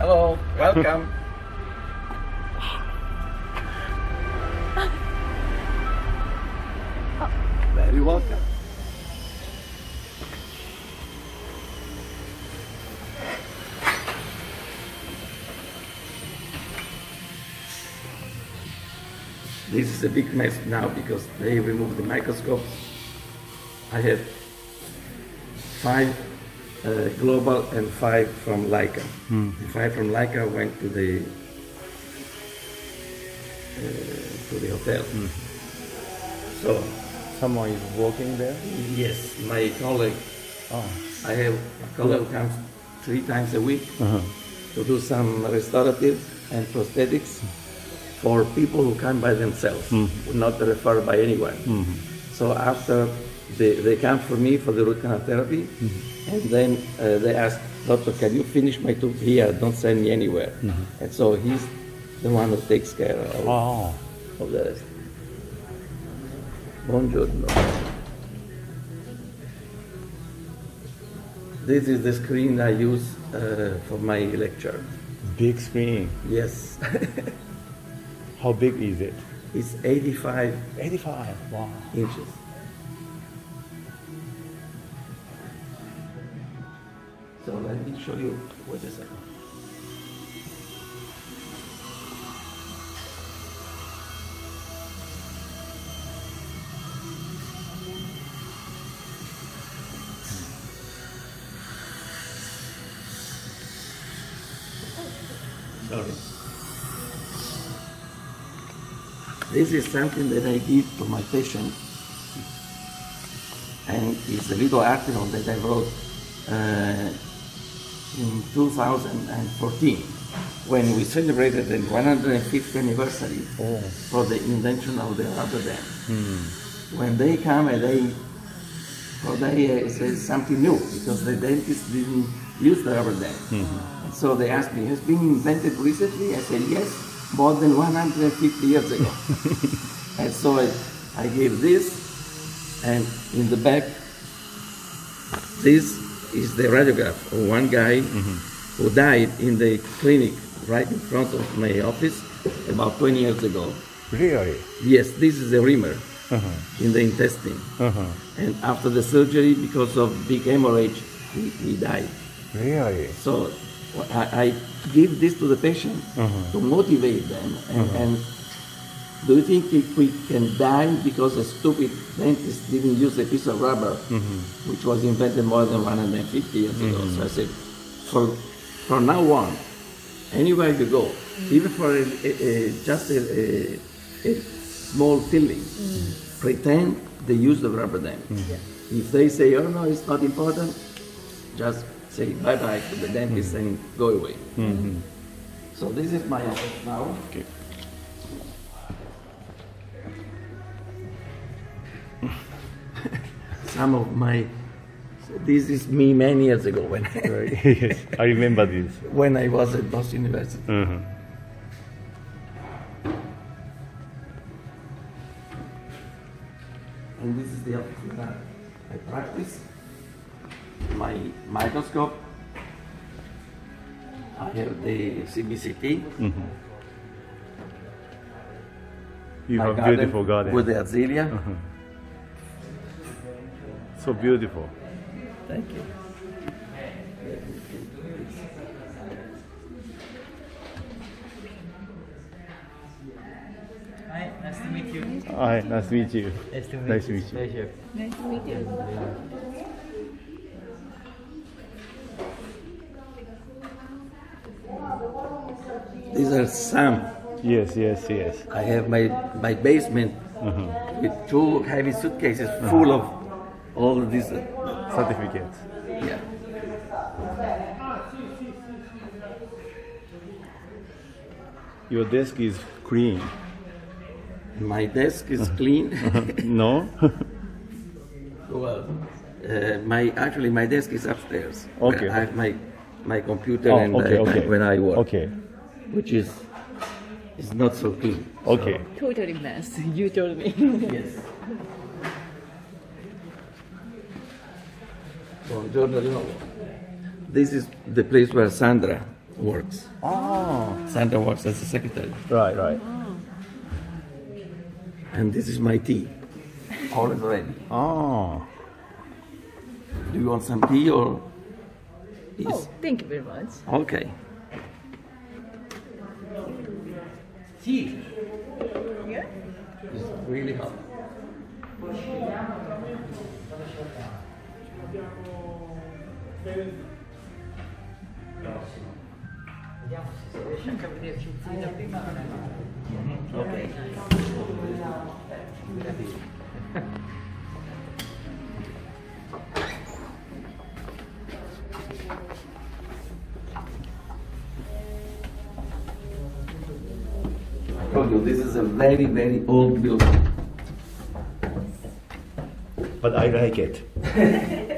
Hello, welcome. Very welcome. This is a big mess now because they removed the microscopes. I have five uh, global and five from Leica. The five from Leica went to the uh, to the hotel. So Someone is working there? yes, my colleague. Oh. I have a colleague who comes three times a week Uh-huh. to do some restorative and prosthetics for people who come by themselves, not referred by anyone. So after they, they come for me for the root canal therapy, and then uh, they ask, Doctor, can you finish my tube here? Don't send me anywhere. And so he's the one who takes care of, Oh. of the rest. Buongiorno. This is the screen I use uh, for my lecture. Big screen. Yes, How big is it? it's 85 85. Wow. inches. Let me show you what is it. Sorry. This is something that I give to my patient, and it's a little article that I wrote uh, in 2014 when we celebrated the 150th anniversary Oh. for the invention of the rubber dam. When they come and they, well, they uh, say something new because the dentist didn't use the rubber dam. And so they asked me, has been invented recently? I said, yes, more than 150 years ago. and so I, I gave this, and in the back, this is the radiograph of one guy who died in the clinic right in front of my office about 20 years ago. Really? Yes, this is a reamer Uh-huh. in the intestine. Uh-huh. And after the surgery, because of big hemorrhage, he, he died. Really? So I, I give this to the patient Uh-huh. to motivate them. And, and do you think if we can die because a stupid dentist didn't use a piece of rubber, mm-hmm. which was invented more than 150 years ago? Mm-hmm. So I said, for, from now on, anywhere you go, mm-hmm. even for a, a, a, just a, a, a small filling, pretend they use the rubber dam. If they say, oh no, it's not important, just say bye bye to the dentist and go away. So this is my office now. Okay. Some of my, this is me many years ago when, Right. yes. I remember this. when I was at Boston University. Uh-huh. And this is the office where I practice. My microscope. I have the CBCT. You my have garden beautiful garden. With the azalea. So beautiful. Thank you. Hi, nice to meet you. Hi, nice to meet you. Nice to meet Nice to you. meet you. Pleasure. Nice to meet you. These are some. Yes, yes, yes. I have my, my basement mm-hmm. with two heavy suitcases full of all these. uh, Certificates. Yeah. Your desk is clean. My desk is clean. no? well, uh, my actually my desk is upstairs. Okay. I have my my computer oh, and okay, uh, okay. when I work, Okay, which is is not so clean. okay. Totally mess. You told me. Yes. Buongiorno di nuovo. This is the place where Sandra works. Oh, Sandra works as a secretary. right, right. Ah. And this is my tea. All is ready. Oh, Do you want some tea or? Is... Oh, thank you very much. Okay. Tea. Yeah? It's really hot. Okay. I told you this is a very, very old building. but I like it.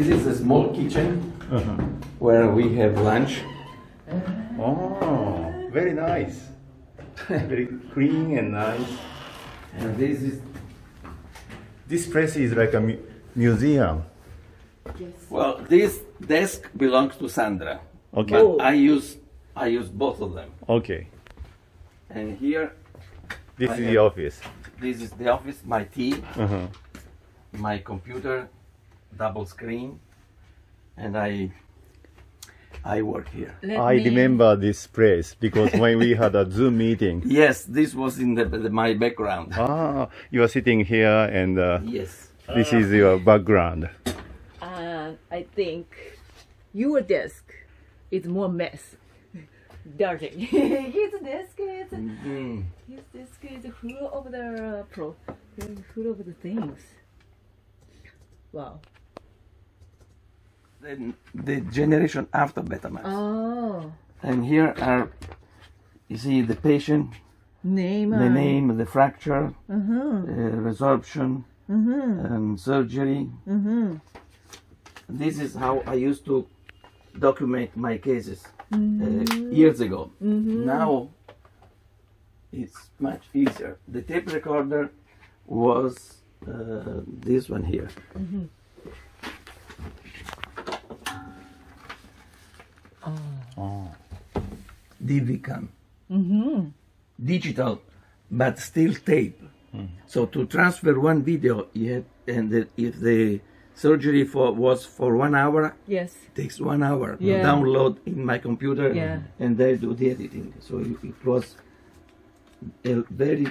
Okay. Well, this is a small kitchen Uh-huh. where we have lunch. Oh, very nice. very clean and nice. And this is, This place is like a mu- museum. Yes. Well, this desk belongs to Sandra. Okay. But Oh. I use, I use both of them. Okay. And here, This I is have- the office. this is the office, my tea, Uh-huh. my computer, double screen, and I, I work here. Let I me- remember this place because when we had a Zoom meeting, Yes, this was in the, the my background. ah, you are sitting here and uh, Yes. this is your background. Uh, I think your desk is more mess. Dirty. his desk is Mm. his desk is full of the uh, pro, full of the things. Wow. Then the generation after Betamax. Oh, And here are, you see the patient, name. the name, the fracture, Uh-huh. uh, resorption, Mm-hmm. and surgery. Mm-hmm. This is how I used to document my cases uh, years ago. Now it's much easier. The tape recorder was uh, this one here. DVCAM. Mm-hmm. digital, but still tape. So to transfer one video, you had, and the, if the surgery for was for one hour, Yes. takes one hour Yeah. download in my computer, Yeah. and they do the editing. So it, it was a very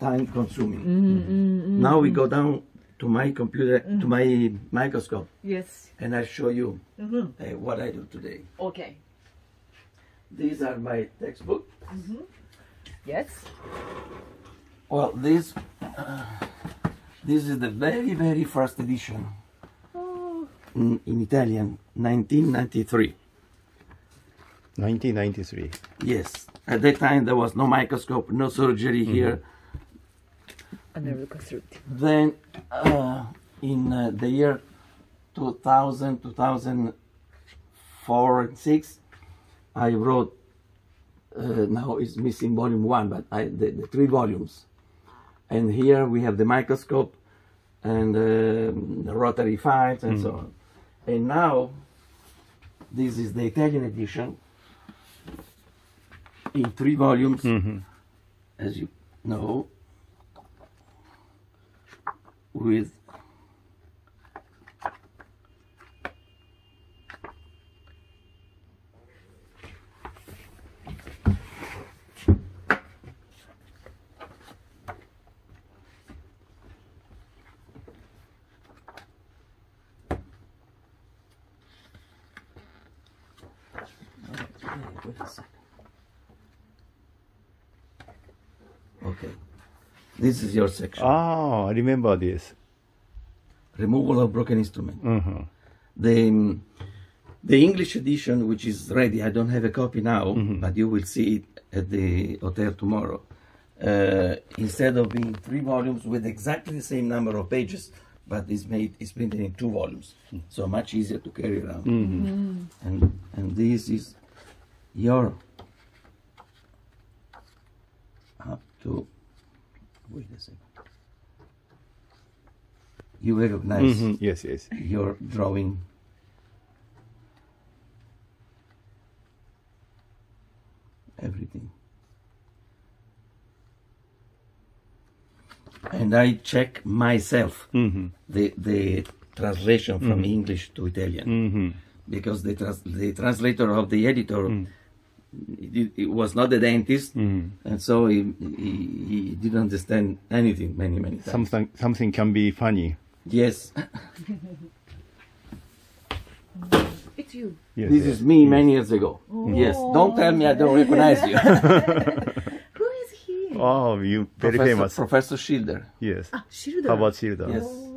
time consuming. Mm-hmm. Now we go down to my computer, to my microscope, Yes. and I show you Mm-hmm. uh, what I do today. Okay. These are my textbook. Yes. Well, this uh, this is the very very first edition Oh. in, in Italian, 1993. 1993. Yes, at that time there was no microscope, no surgery here. Another constructive. Then uh, in uh, the year 2000, 2004 and six, I wrote. Uh, now it's missing volume one, but I, the, the three volumes. And here we have the microscope and um the rotary files and so on. And now this is the Italian edition in three volumes, as you know, with Wait. Okay. This is your section. Oh, I remember this. Removal of broken instrument. Mhm. The um, the English edition, which is ready, I don't have a copy now, but you will see it at the hotel tomorrow. Uh, instead of being three volumes with exactly the same number of pages, but it's made it's printed in two volumes, so much easier to carry around. And and this is your up to wait a second. You recognize mm -hmm. yes yes. your drawing? Everything. And i check myself. Mm -hmm. the the translation from mm -hmm. english to italian. Mm-hmm. Because the, trans the translator of the editor mm. It, it was not a dentist, and so he, he, he didn't understand anything many, many times. Something something can be funny. yes, It's you. Yes, this yes. is me many years ago. Yes, don't tell me I don't recognize you. Who is he? Oh, you very Professor, famous. Professor Schilder. yes. Ah, Schilder. How about Schilder? Yes. Oh.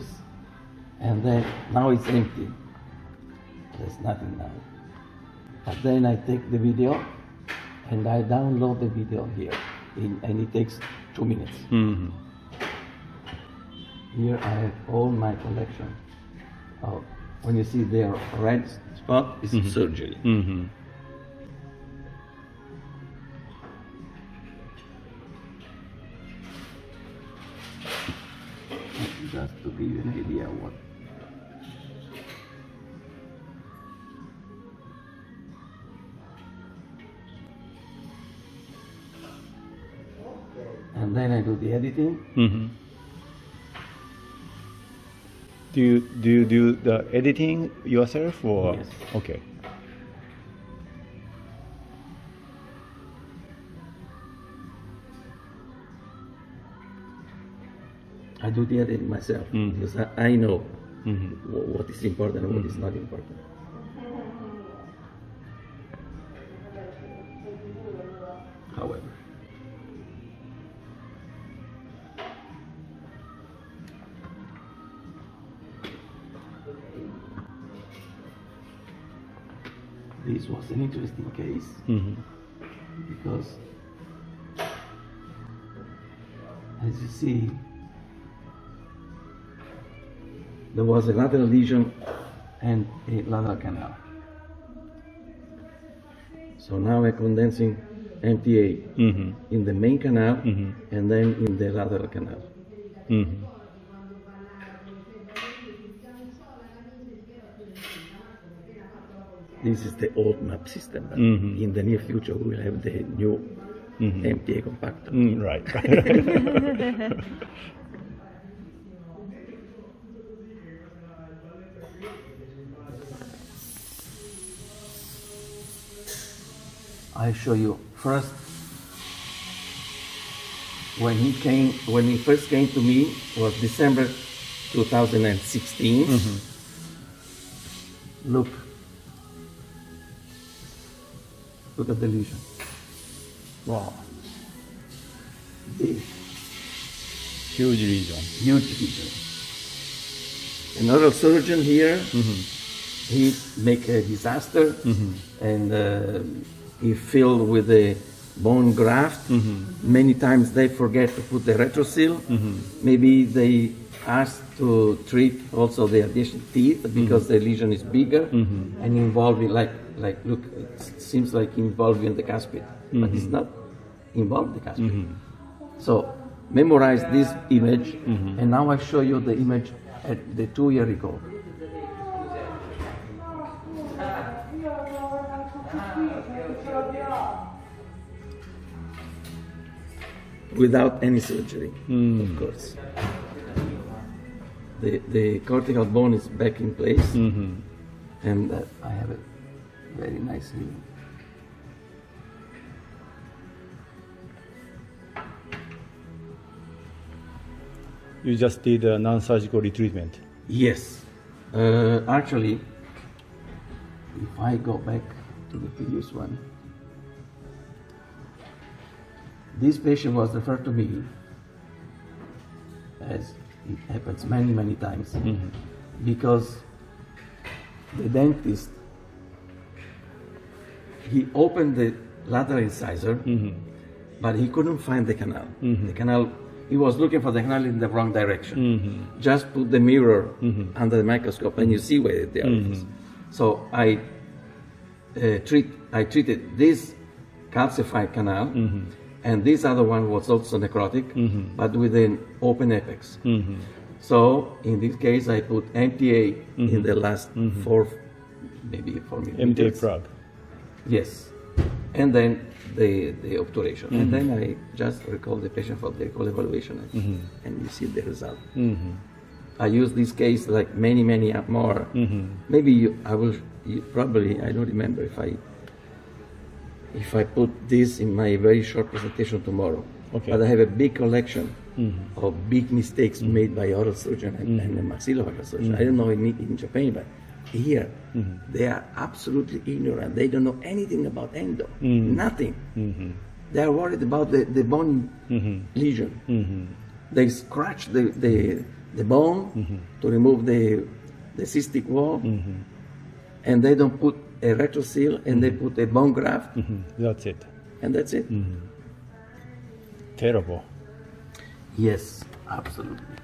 Is. And then now it's empty. There's nothing now. But then I take the video and I download the video here. In, and it takes two minutes. Mhm. Here I have all my collection. Oh, when you see the red spot, it's surgery. Mhm. Just I Mm-hmm. Do you do you do the editing yourself or Yes. okay? I do the editing myself Mm. because I, I know Mhm. what is important and what is not important. This was an interesting case Mhm. because as you see there was a lateral lesion and a lateral canal. So now we're condensing MTA Mhm. in the main canal Mhm. and then in the lateral canal. Mhm. This is the old map system. but Mhm. In the near future, we will have the new Mhm. MTA compactor. Mm, right. I show you first when he came when he first came to me was December 2016. Look. Look at the lesion. wow. Big, Huge region. huge lesion. Another surgeon here, mm-hmm. he make a disaster mm-hmm. and uh, he filled with the bone graft. Mm-hmm. Many times they forget to put the retroseal. Maybe they ask to treat also the additional teeth because mm-hmm. the lesion is bigger mm-hmm. and involving like like look it seems like involving the cuspid, but it's mm-hmm. not involved the cuspid. So memorize this image, and now I show you the image at the two year ago. Without any surgery, of mm. course. The, the cortical bone is back in place, and uh, I have it very nicely. You just did a non-surgical retreatment. Yes. Uh, actually, if I go back to the previous one, this patient was referred to me as it happens many, many times mm-hmm. because the dentist he opened the lateral incisor, mm-hmm. but he couldn't find the canal. Mm-hmm. The canal, he was looking for the canal in the wrong direction. Just put the mirror under the microscope, and you see where the orifice. is. So I uh, treat, I treated this calcified canal, and this other one was also necrotic, but with an open apex. So in this case, I put MTA in the last four, maybe four MTA millimeters. plug. Yes. And then the, the obturation. And then I just recall the patient for the evaluation and, and you see the result. I use this case like many, many uh, more. Maybe you, I will, you, probably, I don't remember if I, if I put this in my very short presentation tomorrow. Okay. But I have a big collection mm-hmm. of big mistakes mm-hmm. made by oral surgeon and, and mm-hmm. the maxillofacial surgeon. I don't know in, in Japan, but here they are absolutely ignorant. They don't know anything about endo. Nothing. They are worried about the, the bone lesion. They scratch the, the, the bone to remove the, the cystic wall, and they don't put a retroseal, and they put a bone graft, mm-hmm. That's it. and that's it. Mm-hmm. Terrible. Yes, absolutely.